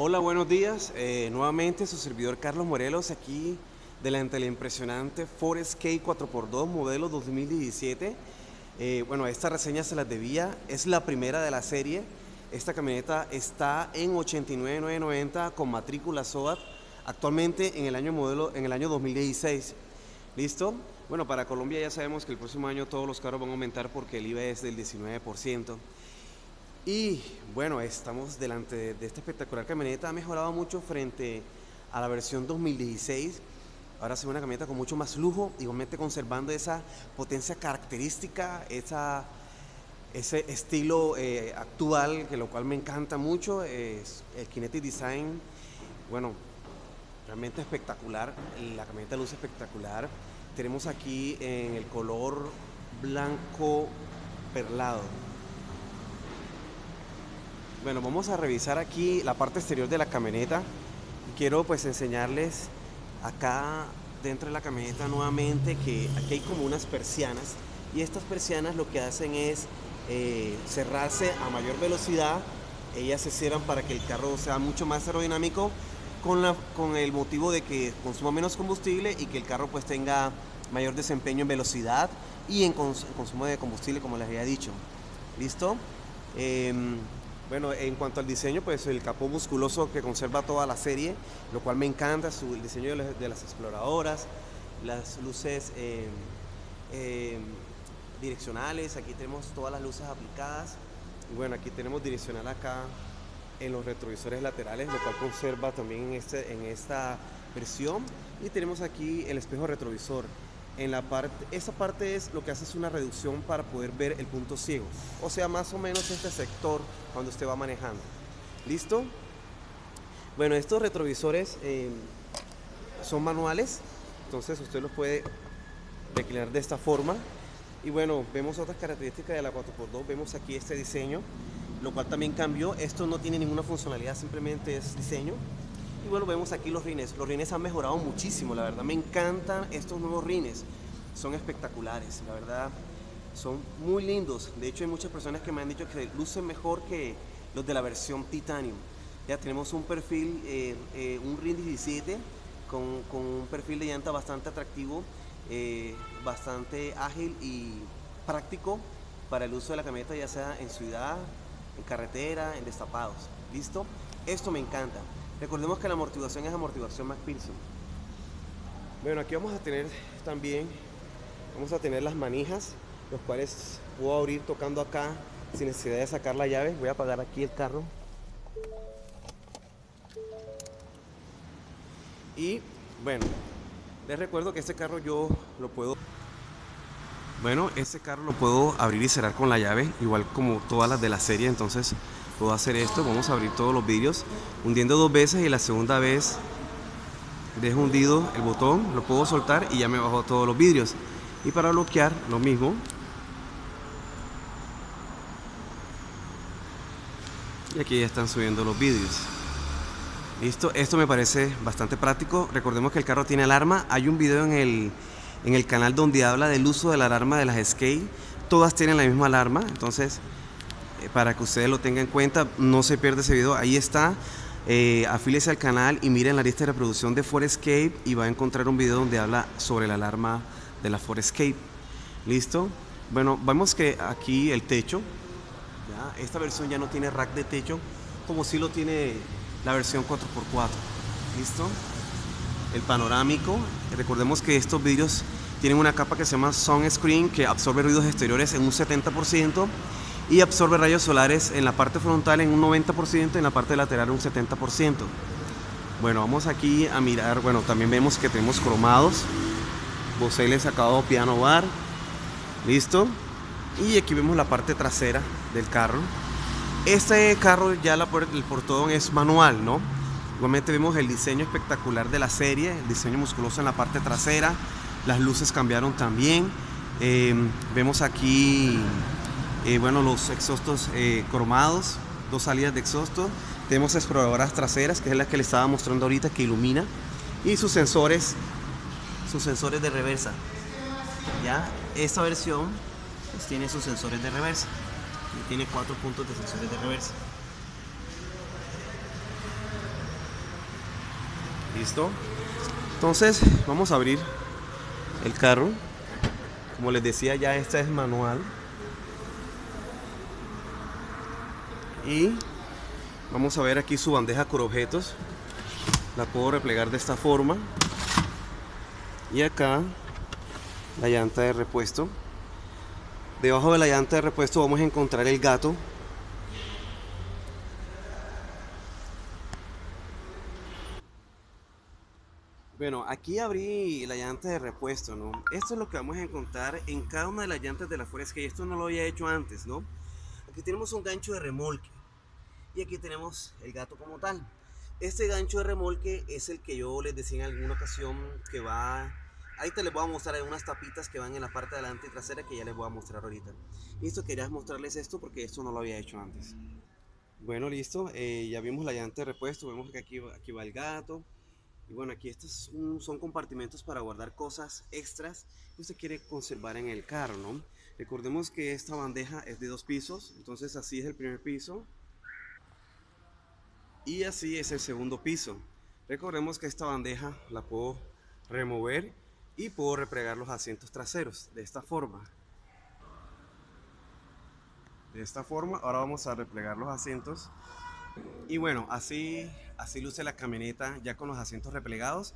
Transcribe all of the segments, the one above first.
Hola, buenos días. Eh, nuevamente su servidor Carlos Morelos aquí delante del impresionante Ford Escape 4x2 modelo 2017. Eh, bueno, esta reseña se las debía, es la primera de la serie. Esta camioneta está en 89,990 con matrícula SOAT, actualmente en el año modelo en el año 2016. ¿Listo? Bueno, para Colombia ya sabemos que el próximo año todos los carros van a aumentar porque el IVA es del 19%. Y bueno, estamos delante de, esta espectacular camioneta. Ha mejorado mucho frente a la versión 2016. Ahora se ve una camioneta con mucho más lujo, igualmente conservando esa potencia característica, esa, ese estilo eh, actual, que lo cual me encanta mucho. Es el Kinetic Design, bueno, realmente espectacular. La camioneta luce espectacular. Tenemos aquí en el color blanco perlado. Bueno, vamos a revisar aquí la parte exterior de la camioneta. Quiero pues enseñarles acá dentro de la camioneta nuevamente que aquí hay como unas persianas y estas persianas lo que hacen es eh, cerrarse a mayor velocidad. Ellas se cierran para que el carro sea mucho más aerodinámico con, la, con el motivo de que consuma menos combustible y que el carro pues tenga mayor desempeño en velocidad y en, consumo de combustible, como les había dicho. ¿Listo? Em, bueno, en cuanto al diseño, pues el capó musculoso que conserva toda la serie, lo cual me encanta, su, el diseño de las, exploradoras, las luces em, em, direccionales, aquí tenemos todas las luces aplicadas. Y bueno, aquí tenemos direccional acá en los retrovisores laterales, lo cual conserva también en, este, en esta versión. Y tenemos aquí el espejo retrovisor en la parte, esa parte es lo que hace es una reducción para poder ver el punto ciego. O sea, más o menos este sector cuando usted va manejando. ¿Listo? Bueno, estos retrovisores eh, son manuales, entonces usted los puede declinar de esta forma. Y bueno, vemos otras características de la 4x2, vemos aquí este diseño, lo cual también cambió. Esto no tiene ninguna funcionalidad, simplemente es diseño. Y bueno, vemos aquí los rines. Los rines han mejorado muchísimo, la verdad. Me encantan estos nuevos rines. Son espectaculares, la verdad. Son muy lindos. De hecho, hay muchas personas que me han dicho que lucen mejor que los de la versión Titanium. Ya tenemos un perfil, eh, eh, un RIN 17 con, un perfil de llanta bastante atractivo, eh, bastante ágil y práctico para el uso de la camioneta, ya sea en ciudad, en carretera, en destapados. ¿Listo? Esto me encanta. Recordemos que la amortiguación es amortiguación McPherson. Bueno, aquí vamos a tener también, vamos a tener las manijas, los cuales puedo abrir tocando acá sin necesidad de sacar la llave. Voy a apagar aquí el carro. Y bueno, les recuerdo que este carro yo lo puedo... Bueno, este carro lo puedo abrir y cerrar con la llave, igual como todas las de la serie, entonces puedo hacer esto, vamos a abrir todos los vídeos hundiendo dos veces y la segunda vez dejo hundido el botón, lo puedo soltar y ya me bajo todos los vidrios y para bloquear lo mismo. Y aquí ya están subiendo los vídeos. Listo, esto me parece bastante práctico. Recordemos que el carro tiene alarma. Hay un video en el, en el canal donde habla del uso de la alarma de las skate todas tienen la misma alarma entonces para que ustedes lo tengan en cuenta, no se pierda ese video, ahí está. Eh, afílese al canal y miren la lista de reproducción de Forescape y va a encontrar un video donde habla sobre la alarma de la Forescape. ¿Listo? Bueno, vemos que aquí el techo, esta versión ya no tiene rack de techo, como si lo tiene la versión 4x4. ¿Listo? El panorámico, recordemos que estos vídeos tienen una capa que se llama Sun Screen que absorbe ruidos exteriores en un 70% y absorbe rayos solares en la parte frontal en un 90% y en la parte lateral un 70%. Bueno, vamos aquí a mirar, bueno, también vemos que tenemos cromados, boceles sacado piano bar, listo. Y aquí vemos la parte trasera del carro. Este carro ya la, el portón es manual, ¿no? Igualmente vemos el diseño espectacular de la serie, el diseño musculoso en la parte trasera, las luces cambiaron también. Eh, vemos aquí eh, bueno, los exhaustos eh, cromados, dos salidas de exhausto. Tenemos exploradoras traseras, que es la que le estaba mostrando ahorita, que ilumina. Y sus sensores, sus sensores de reversa. Ya, esta versión pues, tiene sus sensores de reversa. Tiene cuatro puntos de sensores de reversa. ¿Listo? Entonces vamos a abrir el carro. Como les decía ya esta es manual. Y vamos a ver aquí su bandeja con objetos. La puedo replegar de esta forma. Y acá la llanta de repuesto. Debajo de la llanta de repuesto vamos a encontrar el gato Bueno, aquí abrí la llanta de repuesto, ¿no? Esto es lo que vamos a encontrar en cada una de las llantas de la que Esto no lo había hecho antes, ¿no? Aquí tenemos un gancho de remolque. Y aquí tenemos el gato como tal. Este gancho de remolque es el que yo les decía en alguna ocasión que va... Te les voy a mostrar unas tapitas que van en la parte delante y trasera que ya les voy a mostrar ahorita. Listo, quería mostrarles esto porque esto no lo había hecho antes. Bueno, listo. Eh, ya vimos la llanta de repuesto. Vemos que aquí, aquí va el gato. Y bueno, aquí estos son compartimentos para guardar cosas extras que usted quiere conservar en el carro, ¿no? Recordemos que esta bandeja es de dos pisos, entonces así es el primer piso y así es el segundo piso. Recordemos que esta bandeja la puedo remover y puedo replegar los asientos traseros de esta forma. De esta forma, ahora vamos a replegar los asientos y bueno, así, así luce la camioneta ya con los asientos replegados.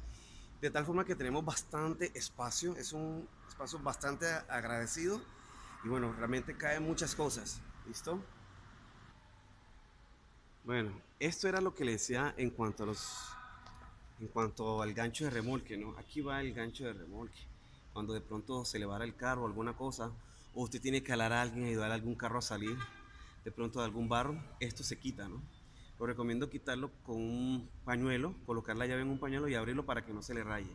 De tal forma que tenemos bastante espacio. Es un espacio bastante agradecido. Y bueno, realmente caen muchas cosas. ¿Listo? Bueno, esto era lo que le decía en cuanto a los en cuanto al gancho de remolque, ¿no? Aquí va el gancho de remolque. Cuando de pronto se le va el carro o alguna cosa, o usted tiene que alar a alguien ayudar a algún carro a salir de pronto de algún barro, esto se quita, ¿no? Lo recomiendo quitarlo con un pañuelo, colocar la llave en un pañuelo y abrirlo para que no se le raye.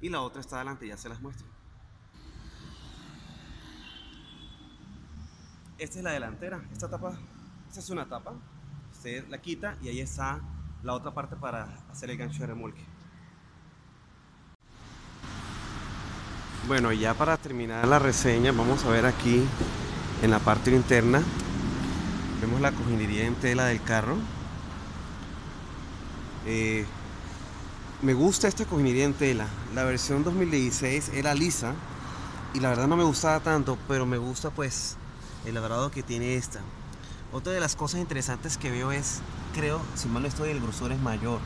Y la otra está adelante, ya se las muestro. Esta es la delantera, esta tapa, esta es una tapa, usted la quita y ahí está la otra parte para hacer el gancho de remolque. Bueno, ya para terminar la reseña, vamos a ver aquí en la parte interna, vemos la cojinería en tela del carro. Eh, me gusta esta cojinería en tela. La versión 2016 era lisa y la verdad no me gustaba tanto, pero me gusta pues el labrado que tiene esta. Otra de las cosas interesantes que veo es, creo, si mal no estoy, el grosor es mayor.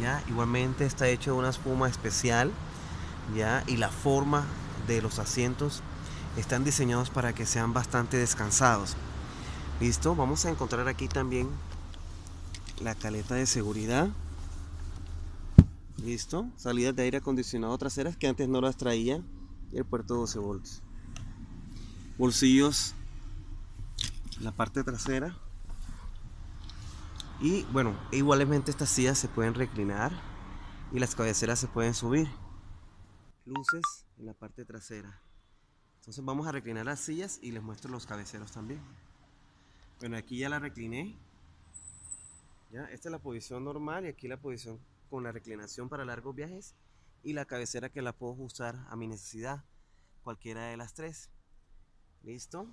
¿ya? Igualmente está hecho de una espuma especial ¿ya? y la forma de los asientos están diseñados para que sean bastante descansados. Listo, vamos a encontrar aquí también la caleta de seguridad. Listo. Salidas de aire acondicionado traseras que antes no las traía. Y el puerto 12 volts. Bolsillos. La parte trasera. Y bueno, igualmente estas sillas se pueden reclinar. Y las cabeceras se pueden subir. Luces en la parte trasera. Entonces vamos a reclinar las sillas y les muestro los cabeceros también. Bueno, aquí ya la recliné. Esta es la posición normal y aquí la posición con la reclinación para largos viajes y la cabecera que la puedo ajustar a mi necesidad, cualquiera de las tres. ¿Listo?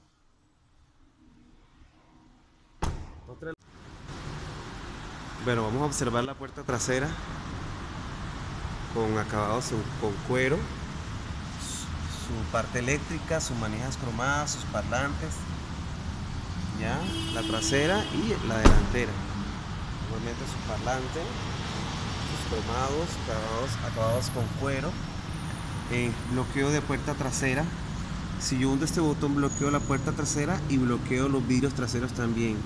Bueno, vamos a observar la puerta trasera con acabados con cuero, su parte eléctrica, sus manijas cromadas, sus parlantes, ya, la trasera y la delantera normalmente su parlante, sus cromados, acabados, con cuero, eh, bloqueo de puerta trasera. Si yo hundo este botón bloqueo la puerta trasera y bloqueo los vidrios traseros también.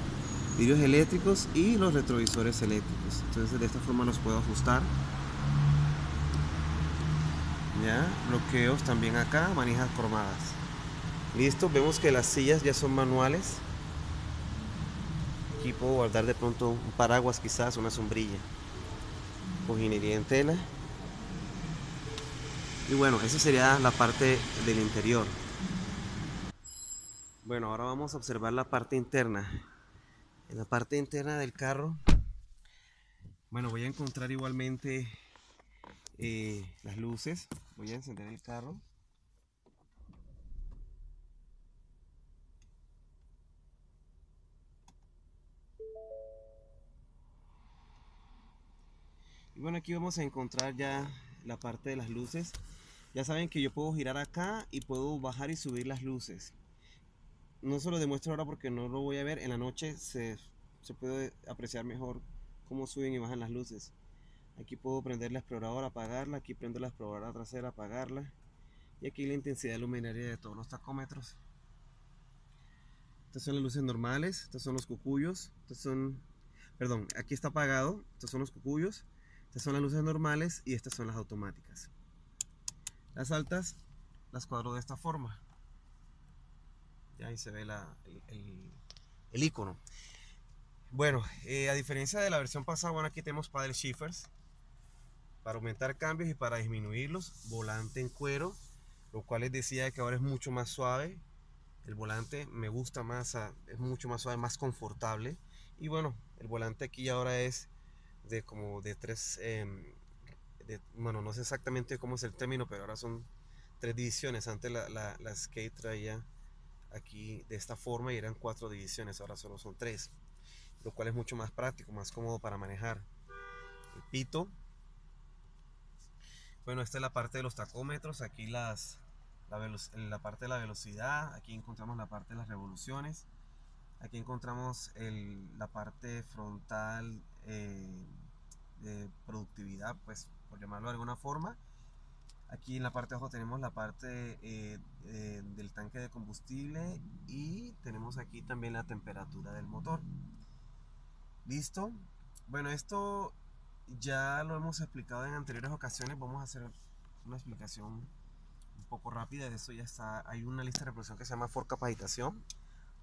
Vidrios eléctricos y los retrovisores eléctricos. Entonces de esta forma los puedo ajustar. Ya, bloqueos también acá, manijas cromadas. Listo, vemos que las sillas ya son manuales. Aquí puedo guardar de pronto un paraguas quizás, una sombrilla. Cojinería en tela. Y bueno, esa sería la parte del interior. Bueno, ahora vamos a observar la parte interna. En la parte interna del carro, bueno, voy a encontrar igualmente eh, las luces. Voy a encender el carro. Y bueno, aquí vamos a encontrar ya la parte de las luces. Ya saben que yo puedo girar acá y puedo bajar y subir las luces. No se lo demuestro ahora porque no lo voy a ver. En la noche se, se puede apreciar mejor cómo suben y bajan las luces. Aquí puedo prender la exploradora, apagarla. Aquí prendo la exploradora trasera, apagarla. Y aquí la intensidad luminaria de todos los tacómetros. Estas son las luces normales. Estos son los cucuyos. Estos son... Perdón, aquí está apagado. Estos son los cucuyos. Estas son las luces normales y estas son las automáticas. Las altas las cuadro de esta forma. Ahí se ve la, el, icono. Bueno, eh, a diferencia de la versión pasada, bueno, aquí tenemos paddle shifters para aumentar cambios y para disminuirlos. Volante en cuero, lo cual les decía que ahora es mucho más suave. El volante me gusta más, es mucho más suave, más confortable. Y bueno, el volante aquí ahora es de como de tres, em, bueno, no sé exactamente cómo es el término, pero ahora son tres divisiones. Antes la, la, skate traía aquí de esta forma y eran cuatro divisiones, ahora solo son tres, lo cual es mucho más práctico, más cómodo para manejar. El pito. Bueno, esta es la parte de los tacómetros, aquí las, la, parte de la velocidad, aquí encontramos la parte de las revoluciones, aquí encontramos la parte frontal eh, de productividad, pues por llamarlo de alguna forma. Aquí en la parte de abajo tenemos la parte eh, del tanque de combustible y tenemos aquí también la temperatura del motor. ¿Listo? Bueno, esto ya lo hemos explicado en anteriores ocasiones. Vamos a hacer una explicación un poco rápida de eso. Ya está. Hay una lista de reproducción que se llama For Capacitación.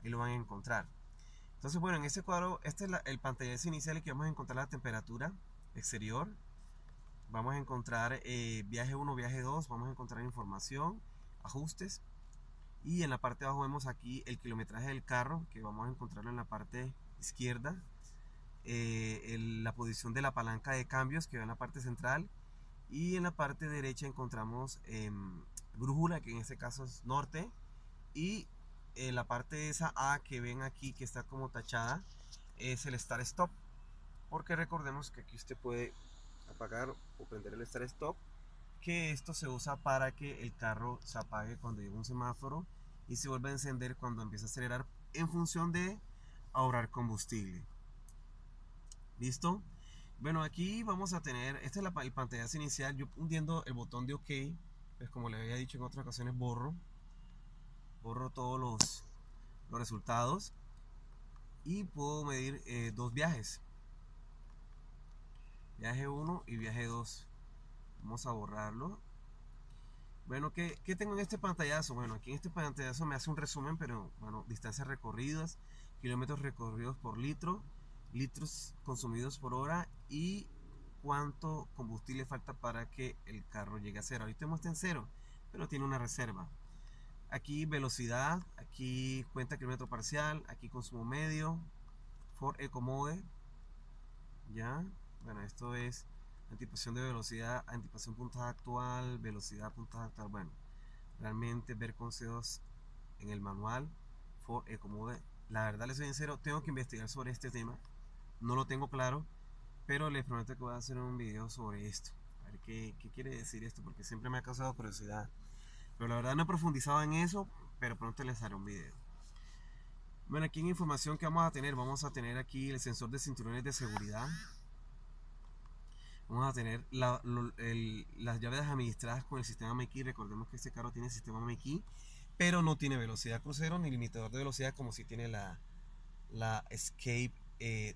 Ahí lo van a encontrar. Entonces, bueno, en este cuadro, este es el pantallazo inicial y que vamos a encontrar la temperatura exterior. Vamos a encontrar eh, viaje 1, viaje 2, vamos a encontrar información, ajustes. Y en la parte de abajo vemos aquí el kilometraje del carro, que vamos a encontrarlo en la parte izquierda. Eh, la posición de la palanca de cambios, que va en la parte central. Y en la parte derecha encontramos em, brújula, que en este caso es norte. Y en la parte de esa A que ven aquí que está como tachada es el Start Stop. Porque recordemos que aquí usted puede apagar o prender el Start Stop. Que esto se usa para que el carro se apague cuando llega un semáforo y se vuelve a encender cuando empieza a acelerar en función de ahorrar combustible. ¿Listo? Bueno, aquí vamos a tener, esta es la el inicial, yo hundiendo el botón de OK, pues como le había dicho en otras ocasiones, borro borro todos los, los resultados y puedo medir eh, dos viajes viaje 1 y viaje 2 vamos a borrarlo bueno ¿qué, ¿qué, tengo en este pantallazo? bueno aquí en este pantallazo me hace un resumen pero bueno distancias recorridas kilómetros recorridos por litro litros consumidos por hora y cuánto combustible falta para que el carro llegue a cero ahorita está en cero pero tiene una reserva Aquí velocidad, aquí cuenta kilómetro parcial, aquí consumo medio, for Ecomode. Ya, bueno, esto es anticipación de velocidad, anticipación puntaje actual, velocidad puntaje actual. Bueno, realmente ver consejos en el manual for Ecomode. La verdad, les soy sincero, tengo que investigar sobre este tema. No lo tengo claro, pero les prometo que voy a hacer un video sobre esto. A ver qué, qué quiere decir esto, porque siempre me ha causado curiosidad. Pero la verdad no he profundizado en eso, pero pronto les haré un video. Bueno, aquí en información que vamos a tener, vamos a tener aquí el sensor de cinturones de seguridad. Vamos a tener las llaves administradas con el sistema MyKey. Recordemos que este carro tiene sistema MyKey, pero no tiene velocidad crucero ni limitador de velocidad como si tiene la, la Escape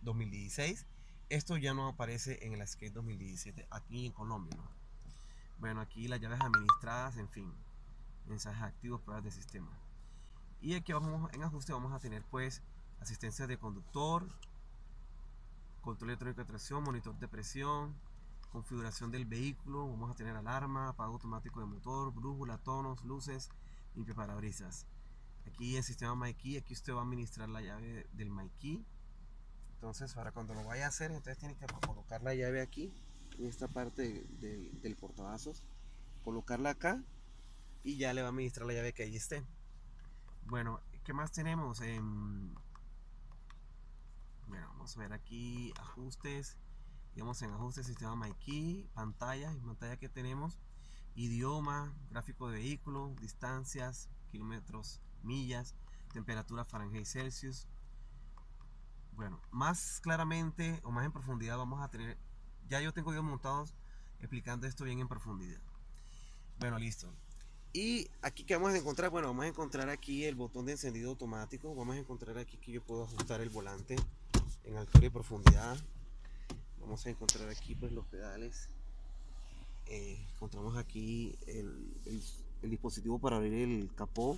2016. Eh, Esto ya no aparece en el Escape 2017 aquí en Colombia. Bueno, aquí las llaves administradas, en fin mensajes activos, pruebas de sistema. Y aquí vamos en ajuste vamos a tener pues asistencia de conductor, control electrónico de tracción, monitor de presión, configuración del vehículo, vamos a tener alarma, apago automático de motor, brújula, tonos, luces, limpia parabrisas. Aquí el sistema MyKey, aquí usted va a administrar la llave del MyKey. Entonces, para cuando lo vaya a hacer, entonces tiene que colocar la llave aquí, en esta parte del portavasos, colocarla acá y ya le va a administrar la llave que ahí esté. Bueno, ¿qué más tenemos? Em, bueno, vamos a ver aquí ajustes. Digamos en ajuste sistema MyKey, pantalla, pantalla que tenemos, idioma, gráfico de vehículo, distancias, kilómetros, millas, temperatura Fahrenheit Celsius. Bueno, más claramente o más en profundidad vamos a tener, ya yo tengo videos montados explicando esto bien en profundidad. Bueno, listo. Y aquí que vamos a encontrar, bueno, vamos a encontrar aquí el botón de encendido automático. Vamos a encontrar aquí que yo puedo ajustar el volante en altura y profundidad. Vamos a encontrar aquí pues los pedales. Eh, encontramos aquí el, el, dispositivo para abrir el capó.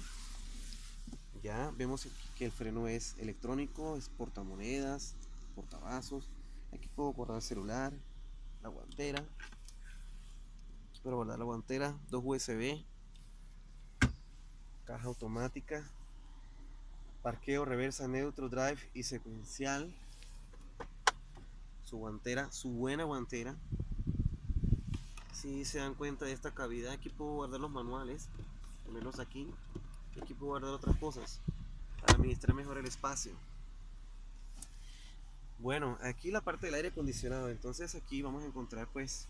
Ya vemos que el freno es electrónico, es portamonedas, portavasos. Aquí puedo guardar el celular, la guantera. Puedo guardar la guantera, dos USB caja automática, parqueo, reversa, neutro, drive y secuencial. Su guantera, su buena guantera. Si se dan cuenta de esta cavidad, aquí puedo guardar los manuales, al menos aquí. Aquí puedo guardar otras cosas para administrar mejor el espacio. Bueno, aquí la parte del aire acondicionado. Entonces aquí vamos a encontrar pues,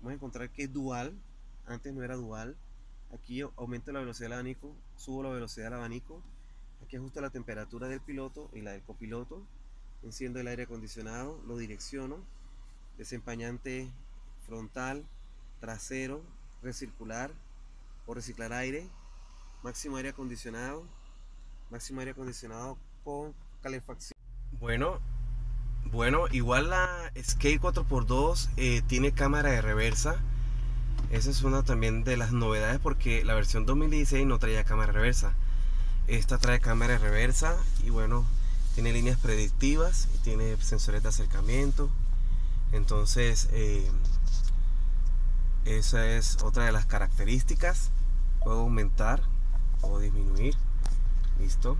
vamos a encontrar que es dual. Antes no era dual Aquí aumento la velocidad del abanico, subo la velocidad del abanico. Aquí ajusto la temperatura del piloto y la del copiloto. Enciendo el aire acondicionado, lo direcciono. Desempañante frontal, trasero, recircular o reciclar aire. Máximo aire acondicionado. Máximo aire acondicionado con calefacción. Bueno, bueno, igual la Skate 4x2 eh, tiene cámara de reversa esa es una también de las novedades porque la versión 2016 no traía cámara reversa. Esta trae cámara reversa y bueno, tiene líneas predictivas y tiene sensores de acercamiento. Entonces, eh, esa es otra de las características. Puedo aumentar o disminuir. Listo.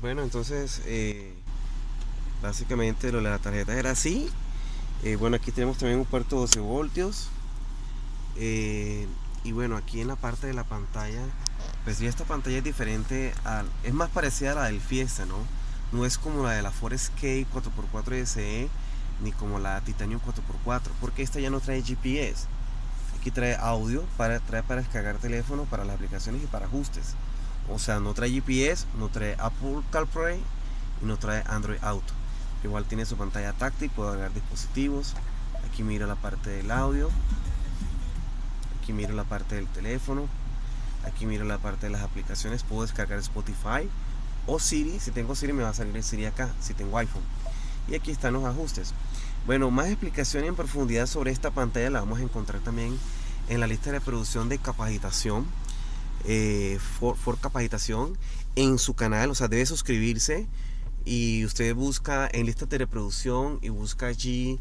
Bueno, entonces, eh, básicamente lo de la tarjeta era así eh, bueno, aquí tenemos también un puerto 12 voltios. Y bueno, aquí en la parte de la pantalla, pues ya esta pantalla es diferente, es más parecida a la del Fiesta, ¿no? No es como la de la Escape 4x4 SE ni como la Titanium 4x4, porque esta ya no trae GPS. Aquí trae audio, para, trae para descargar teléfono, para las aplicaciones y para ajustes. O sea, no trae GPS, no trae Apple CarPlay y no trae Android Auto. Igual tiene su pantalla táctil, puedo agregar dispositivos. Aquí miro la parte del audio. Aquí miro la parte del teléfono. Aquí miro la parte de las aplicaciones. Puedo descargar Spotify o Siri. Si tengo Siri me va a salir el Siri acá, si tengo iPhone. Y aquí están los ajustes. Bueno, más explicación en profundidad sobre esta pantalla la vamos a encontrar también en la lista de reproducción de capacitación. Eh, for, for capacitación en su canal, o sea, debe suscribirse y usted busca en lista de reproducción y busca allí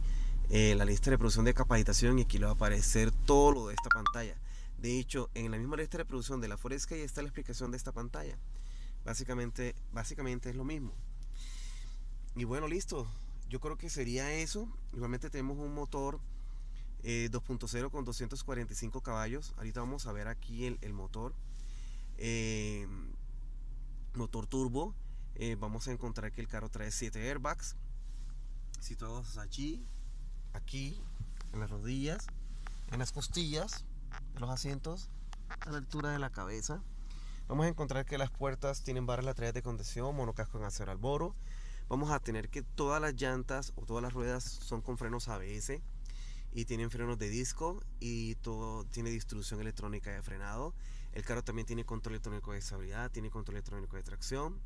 eh, la lista de reproducción de capacitación y aquí le va a aparecer todo lo de esta pantalla. De hecho, en la misma lista de reproducción de la Foresca ya está la explicación de esta pantalla. Básicamente, básicamente es lo mismo. Y bueno, listo. Yo creo que sería eso. Igualmente tenemos un motor 2.0 eh, con 245 caballos. Ahorita vamos a ver aquí el, motor. Eh, motor turbo eh, vamos a encontrar que el carro trae 7 airbags situados allí, aquí, en las rodillas, en las costillas los asientos, a la altura de la cabeza. Vamos a encontrar que las puertas tienen barras laterales de contención, monocasco en acero al boro. Vamos a tener que todas las llantas o todas las ruedas son con frenos ABS y tienen frenos de disco y todo tiene distribución electrónica de frenado. El carro también tiene control electrónico de estabilidad, tiene control electrónico de tracción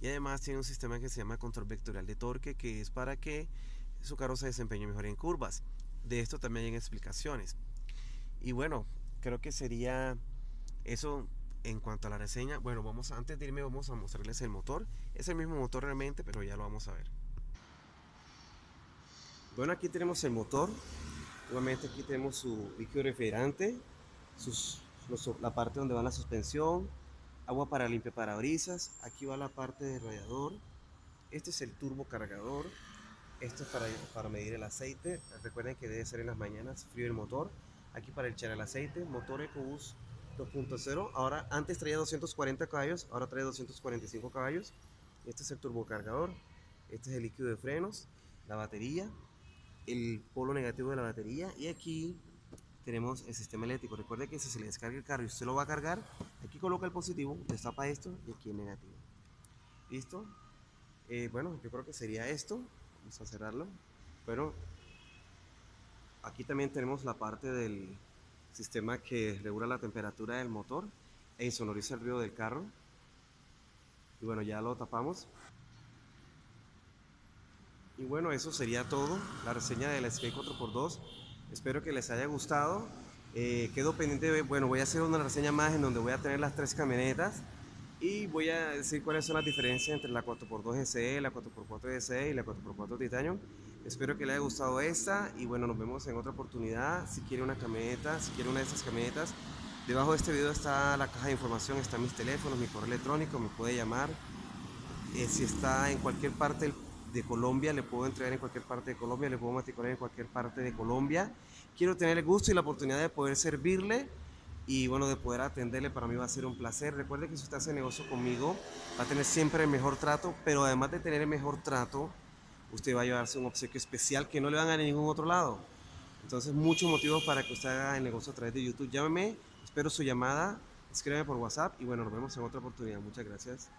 y además tiene un sistema que se llama control vectorial de torque que es para que su carro se desempeñe mejor en curvas. De esto también hay explicaciones. Y bueno, creo que sería eso en cuanto a la reseña. Bueno, vamos antes de irme vamos a mostrarles el motor. Es el mismo motor realmente, pero ya lo vamos a ver. Bueno, aquí tenemos el motor. Nuevamente aquí tenemos su líquido refrigerante, sus, la parte donde va la suspensión, agua para limpiar parabrisas, aquí va la parte del radiador, este es el turbo cargador, esto es para, para medir el aceite, recuerden que debe ser en las mañanas, frío el motor, aquí para echar el aceite, motor EcoBoost 2.0, ahora antes traía 240 caballos, ahora trae 245 caballos, este es el turbo cargador, este es el líquido de frenos, la batería, el polo negativo de la batería y aquí tenemos el sistema eléctrico. Recuerde que si se le descarga el carro y usted lo va a cargar, aquí coloca el positivo, destapa esto y aquí el negativo. ¿Listo? Eh, bueno, yo creo que sería esto. Vamos a cerrarlo. Pero aquí también tenemos la parte del sistema que regula la temperatura del motor e insonoriza el ruido del carro. Y bueno, ya lo tapamos. Y bueno, eso sería todo, la reseña del Sky 4x2. Espero que les haya gustado. Eh, quedo pendiente, bueno, voy a hacer una reseña más en donde voy a tener las tres camionetas y voy a decir cuáles son las diferencias entre la 4x2 SE, la 4x4 SE y la 4x4 Titanium. Espero que les haya gustado esta y bueno, nos vemos en otra oportunidad. Si quiere una camioneta, si quiere una de estas camionetas, debajo de este video está la caja de información, están mis teléfonos, mi correo electrónico, me puede llamar. Eh, si está en cualquier parte de Colombia, le puedo entregar en cualquier parte de Colombia, le puedo matricular en cualquier parte de Colombia. Quiero tener el gusto y la oportunidad de poder servirle y bueno, de poder atenderle, para mí va a ser un placer. Recuerde que si usted hace negocio conmigo, va a tener siempre el mejor trato, pero además de tener el mejor trato, usted va a llevarse un obsequio especial que no le van a dar en ningún otro lado. Entonces, muchos motivos para que usted haga el negocio a través de YouTube. Llámeme, espero su llamada, escríbeme por WhatsApp y bueno, nos vemos en otra oportunidad. Muchas gracias.